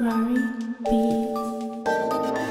Rari Beats.